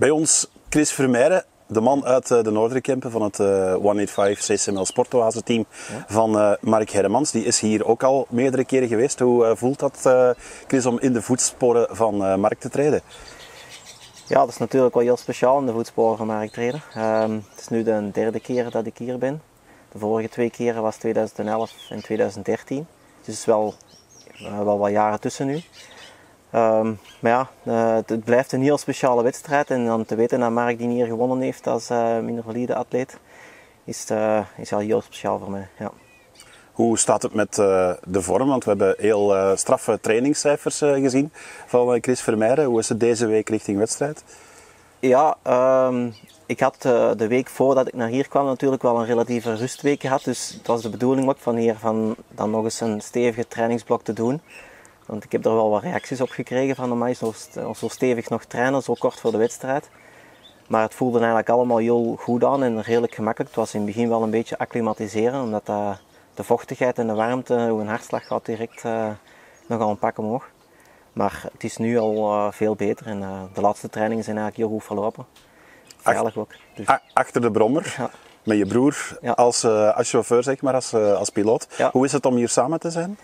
Bij ons Chris Vermeijren, de man uit eh, de Noorderkempen van het eh, 185 CSML Sportoase team van eh, Mark Hermans. Die is hier ook al meerdere keren geweest. Hoe eh, voelt dat, eh, Chris, om in de voetsporen van eh, Mark te treden? Ja, dat is natuurlijk wel heel speciaal in de voetsporen van Mark Treden. Ehm, het is nu de derde keer dat ik hier ben. De vorige twee keren was 2011 en 2013. Dus het is wel, eh, wel wat jaren tussen nu. Ehm, maar ja, eh, het, blijft een heel speciale wedstrijd. En dan te weten dat Mark die hier gewonnen heeft als uh, minder valide atleet, is, eh, is wel heel speciaal voor mij. Ja. Hoe staat het met de vorm? Want we hebben heel straffe trainingscijfers gezien van Chris Vermeijren. Hoe is het deze week richting wedstrijd? Ja, ehm, ik had de week voordat ik naar hier kwam natuurlijk wel een relatieve rustweek gehad. Dus het was de bedoeling ook van hier van dan nog eens een stevige trainingsblok te doen. Want ik heb er wel wat reacties op gekregen van de zo, zo stevig nog trainen, zo kort voor de wedstrijd. Maar het voelde eigenlijk allemaal heel goed aan en redelijk gemakkelijk. Het was in het begin wel een beetje acclimatiseren, omdat de vochtigheid en de warmte, hoe een hartslag gaat direct eh, nogal een pak omhoog. Maar het is nu al eh, veel beter en eh, de laatste trainingen zijn eigenlijk heel goed verlopen. Veilig ook. Dus, achter de brommer, Ja. met je broer Ja. als, als chauffeur, zeg maar, als, als piloot. Ja. Hoe is het om hier samen te zijn?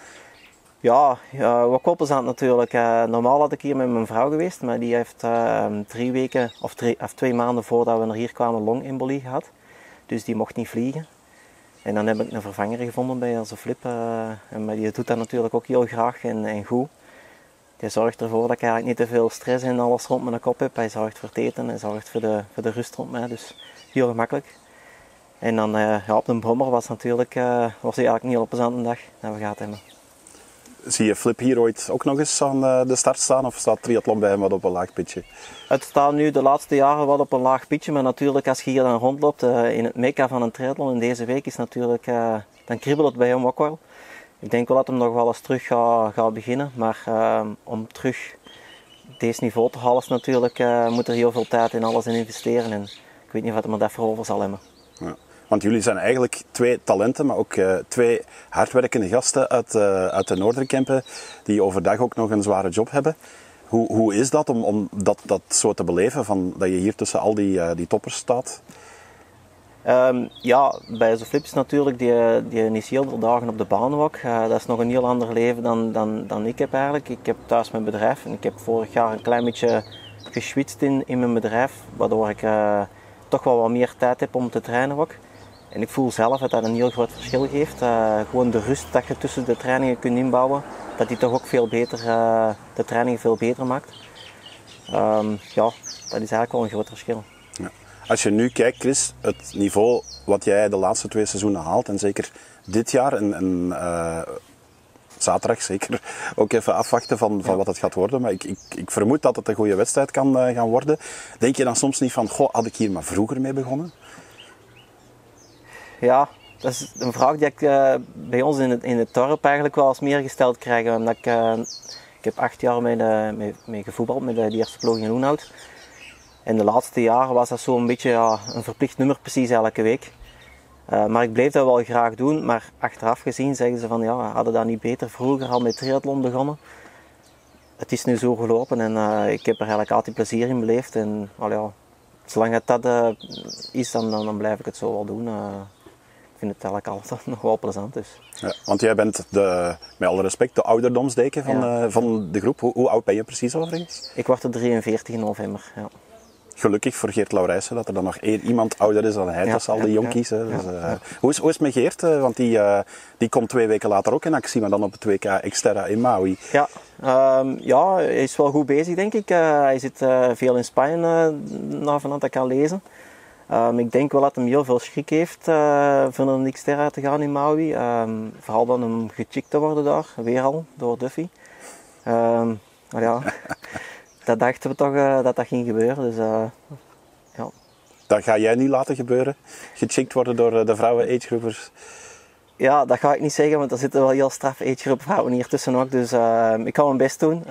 Ja, wat koppels aan natuurlijk. Eh, normaal had ik hier met mijn vrouw geweest, maar die heeft eh, drie weken of, twee maanden voordat we naar hier kwamen longembolie gehad. Dus die mocht niet vliegen. En dan heb ik een vervanger gevonden bij onze Flip. eh, en maar die doet dat natuurlijk ook heel graag en, en goed. Die zorgt ervoor dat ik eigenlijk niet te veel stress en alles rond mijn kop heb. Hij zorgt voor het eten, hij zorgt voor de, voor de rust rond mij. Dus heel gemakkelijk. En dan eh, ja, op de brommer was natuurlijk was hij eigenlijk een heel plezante dag dat we gehad hebben. Zie je Flip hier ooit ook nog eens aan eh, de start staan? Of staat triathlon bij hem wat op een laag pitje? Het staat nu de laatste jaren wat op een laag pitje, maar natuurlijk als je hier dan rondloopt eh, in het mekka van een triathlon in deze week is natuurlijk, eh, dan kriebelt het bij hem ook wel. Ik denk wel dat hem nog wel eens terug gaat, beginnen, maar om terug deze niveau te halen natuurlijk, moet er heel veel tijd in alles in investeren en ik weet niet wat hij daarvoor over zal hebben. Ja. Want jullie zijn eigenlijk twee talenten, maar ook eh, twee hardwerkende gasten uit, eh, uit de Noorderkempen, die overdag ook nog een zware job hebben. Hoe, hoe is dat om, om dat, dat zo te beleven, van, dat je hier tussen al die, eh, die toppers staat? Ehm, ja, bij zo'n natuurlijk, die, die is heel dagen op de baan ook. Dat is nog een heel ander leven dan, dan, dan ik heb eigenlijk. Ik heb thuis mijn bedrijf en ik heb vorig jaar een klein beetje geswitst in, in mijn bedrijf, waardoor ik toch wel wat meer tijd heb om te trainen ook. En ik voel zelf dat dat een heel groot verschil geeft. Gewoon de rust dat je tussen de trainingen kunt inbouwen, dat die toch ook veel beter, eh, de trainingen veel beter maakt. Ehm, ja, dat is eigenlijk wel een groot verschil. Ja. Als je nu kijkt, Chris, het niveau wat jij de laatste twee seizoenen haalt, en zeker dit jaar, en, en eh, zaterdag zeker ook even afwachten van, van wat het gaat worden. Maar ik, ik, ik vermoed dat het een goede wedstrijd kan eh, gaan worden. Denk je dan soms niet van, goh, had ik hier maar vroeger mee begonnen? Ja, dat is een vraag die ik eh, bij ons in het, in het dorp eigenlijk wel eens meer gesteld krijg. Omdat ik, eh, ik heb acht jaar mee, de, mee, mee gevoetbald met de, eerste ploeg in Loenhout. En de laatste jaren was dat zo'n beetje ja, een verplicht nummer precies elke week. Eh, maar ik bleef dat wel graag doen. Maar achteraf gezien zeggen ze van ja, hadden dat niet beter vroeger al met triathlon begonnen. Het is nu zo gelopen en eh, ik heb er eigenlijk altijd plezier in beleefd. En wel ja, zolang het dat eh, is, dan, dan blijf ik het zo wel doen. Ik vind het eigenlijk altijd nog wel plezant. Dus. Ja, want jij bent, de, met alle respect, de ouderdomsdeken van, Ja. eh, van de groep. Hoe, hoe oud ben je precies overigens? Ik word er 43 in november. Ja. Gelukkig voor Geert Laurijsen dat er dan nog één iemand ouder is dan hij. Dat is al ja, jonkies. Dus, eh. Hoe, is, hoe is het met Geert? Eh, Want die, die komt twee weken later ook in actie, maar dan op het WK Xterra in Maui. Ja, ehm, ja, hij is wel goed bezig, denk ik. Hij zit veel in Spanje, naar vanuit dat ik kan lezen. Ehm, ik denk wel dat hij heel veel schrik heeft uh, voor naar Xterra te gaan in Maui. Ehm, vooral dan om gecheckt te worden daar, weer al, door Duffy. Ehm, maar ja, dat dachten we toch eh, dat dat ging gebeuren. Dus, eh, ja. Dat ga jij niet laten gebeuren. Gecheckt worden door eh, de vrouwen agegroepers. Ja, dat ga ik niet zeggen, want er zitten wel heel straf agegroep vrouwen hier tussen ook. Dus uh, ik ga mijn best doen.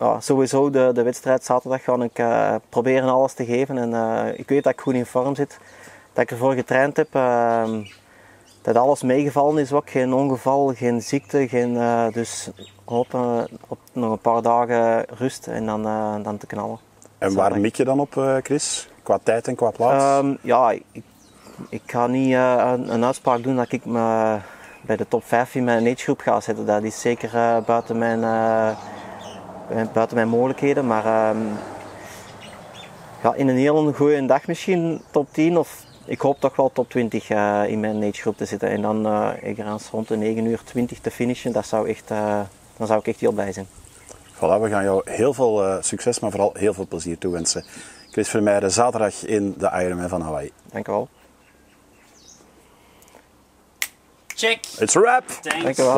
Ja, sowieso de, de wedstrijd zaterdag ga ik uh, proberen alles te geven. En uh, ik weet dat ik goed in vorm zit. Dat ik ervoor getraind heb. ehm, dat alles meegevallen is ook. Geen ongeval, geen ziekte. Geen, dus hopen op nog een paar dagen rust en dan, dan te knallen. En waar mik je dan op, eh, Chris? Qua tijd en qua plaats? Ehm, ja, ik, ik ga niet eh, een, een uitspraak doen dat ik me bij de top 5 in mijn agegroep ga zetten. Dat is zeker eh, buiten, mijn, eh, buiten mijn mogelijkheden. Maar ehm, ja, in een heel goede dag misschien top 10 of ik hoop toch wel top 20 eh, in mijn agegroep te zitten. En dan uh, ergens rond de 9 uur 20 te finishen, dat zou echt, uh, dan zou ik echt heel blij zijn. Voilà, we gaan jou heel veel uh, succes, maar vooral heel veel plezier toewensen. Chris Vermeijden, zaterdag in de Ironman van Hawaii. Dank u wel. Check. It's a wrap. Thanks. Dank u wel.